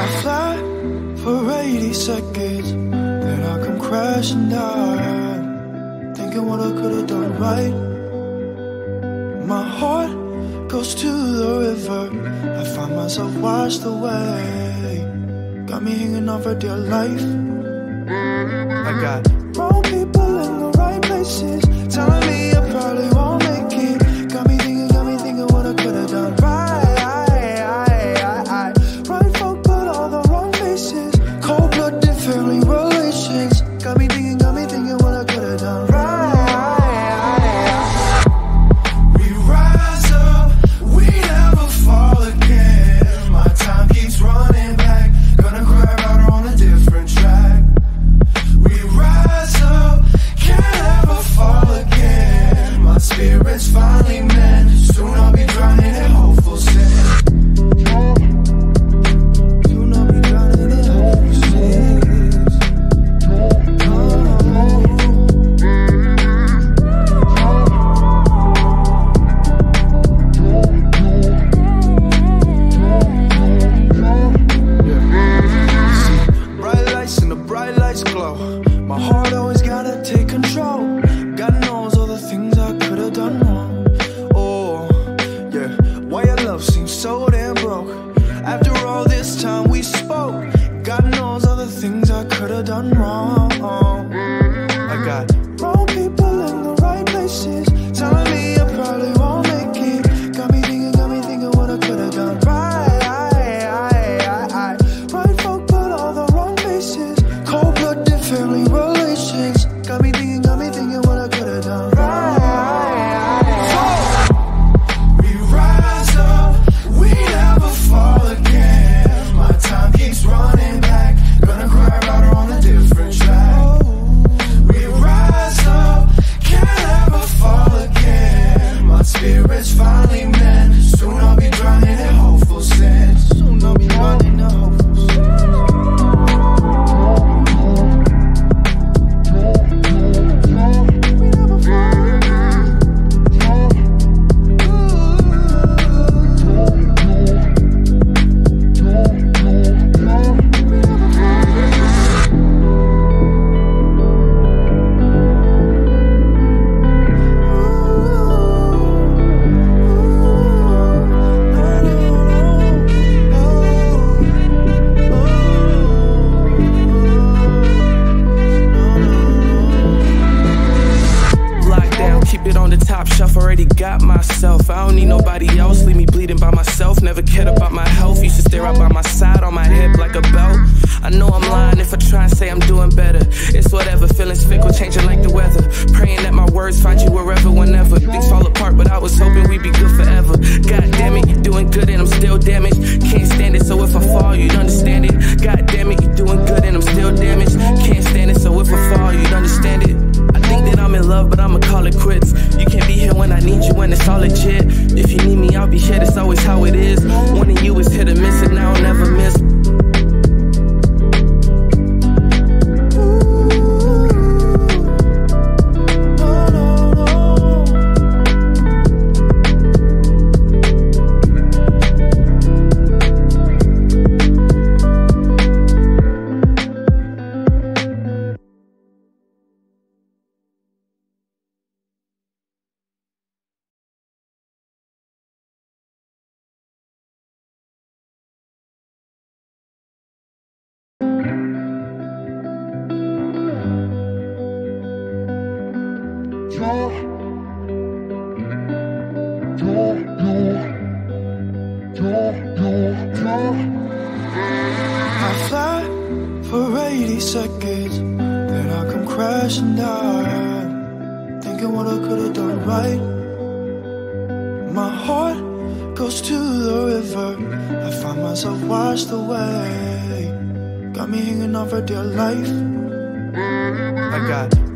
I fly for 80 seconds, then I come crashing down. Thinking what I could have done right. My heart goes to the river. I find myself washed away. Got me hanging off a dear life. I got done I know I'm lying if I try and say I'm doing better. It's whatever, feelings fickle, changing like the weather. Praying that my words find you wherever, whenever. Things fall apart, but I was hoping we'd be good forever. God damn it, doing good and I'm still damaged. Can't stand it, so if I fall, you'd understand it. God damn it, doing good and I'm still damaged. Can't stand it, so if I fall, you'd understand it. I think that I'm in love, but I'ma call it quits. You can't be here when I need you, and it's all legit. If you need me, I'll be here, that's always how it is. One of you is hit or miss, and I'll never miss. passed away. Got me hanging on for dear life. Mm-hmm. I got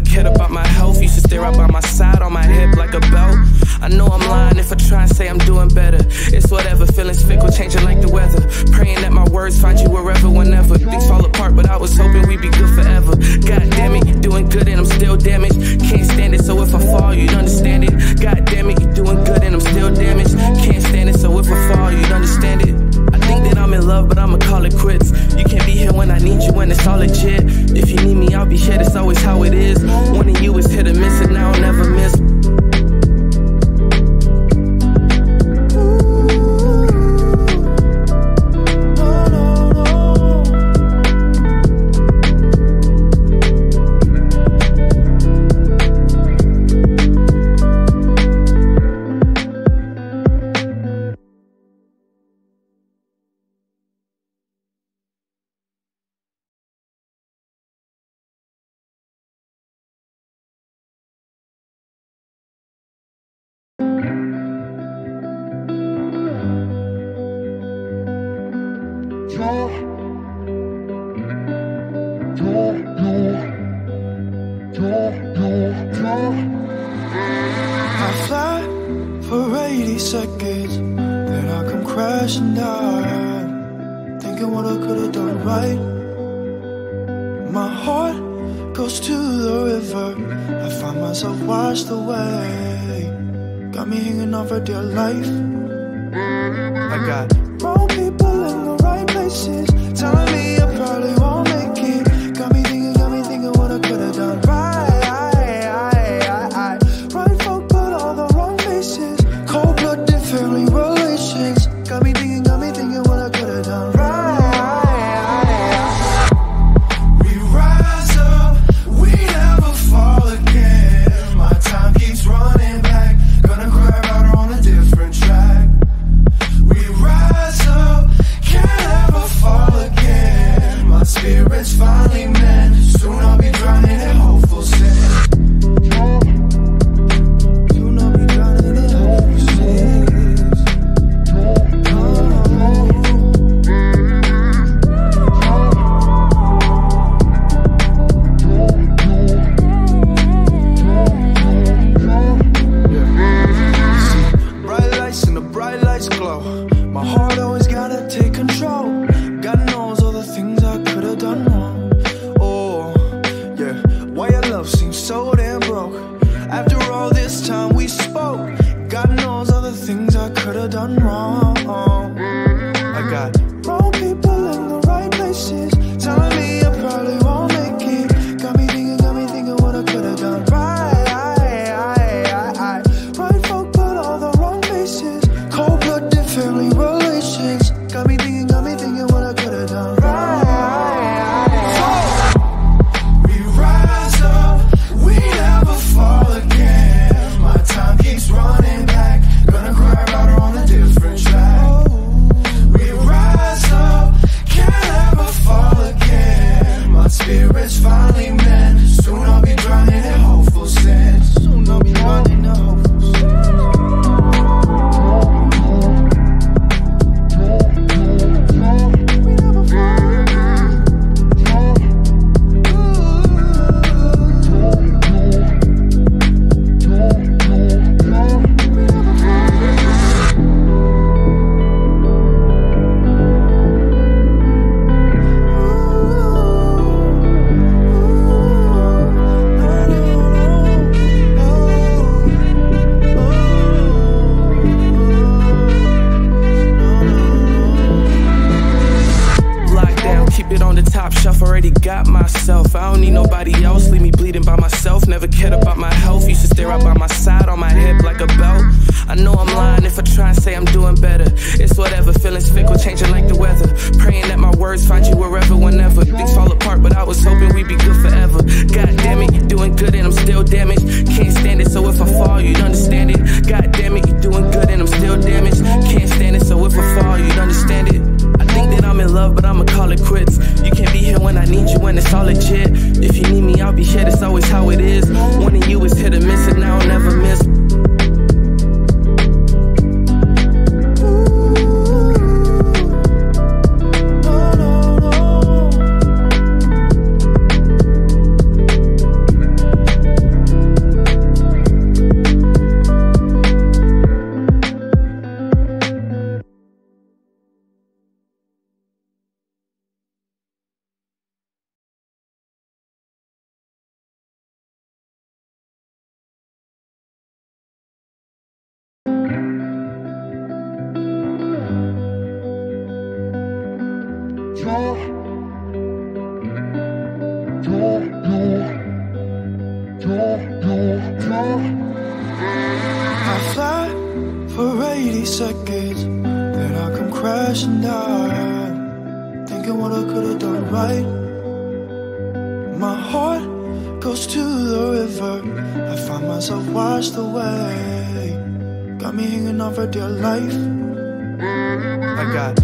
never cared about my health. Used to stare up by my side on my hip like a belt. I know I'm lying if I try and say I'm doing better. It's whatever, feelings fickle, changing like the weather. Praying that my words find you wherever, whenever. Things fall apart, but I was hoping we'd be good forever. God damn it, doing good and I'm still damaged. Can't stand it, so if I fall, you'd understand it. God damn it, you doing good and I'm still damaged. Can't stand it, so if I fall, you'd understand it. I think that I'm in love, but I'ma call it quits be here when I need you, and it's all legit. If you need me, I'll be here, that's always how it is. One of you is hit or miss, and I'll never miss. the river, I find myself washed away. Got me hanging on for dear life. I got wrong people in the right places, telling me I probably won't. always how it is. 80 seconds Then I come crashing down. Thinking what I could've done right. My heart goes to the river. I find myself washed away. Got me hanging on for dear life. I got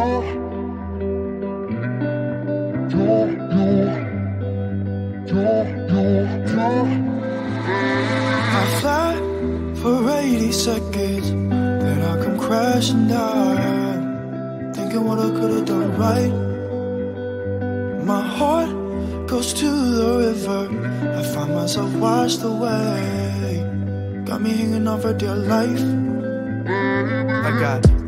I fly for 80 seconds, then I come crashing down. Thinking what I could have done right. My heart goes to the river. I find myself washed away. Got me hanging off a dear life. I got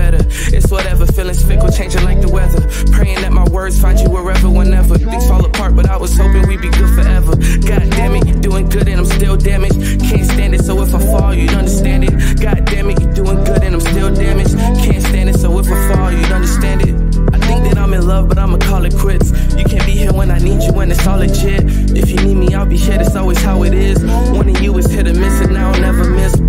better. It's whatever, feelings fickle, changing like the weather. Praying that my words find you wherever, whenever. Things fall apart, but I was hoping we'd be good forever. God damn it, doing good and I'm still damaged. Can't stand it, so if I fall, you'd understand it. God damn it, you're doing good and I'm still damaged. Can't stand it, so if I fall, you'd understand it. I think that I'm in love, but I'ma call it quits. You can't be here when I need you, when it's all legit. If you need me, I'll be here, that's always how it is. Wanting you is hit or miss, and I'll never miss.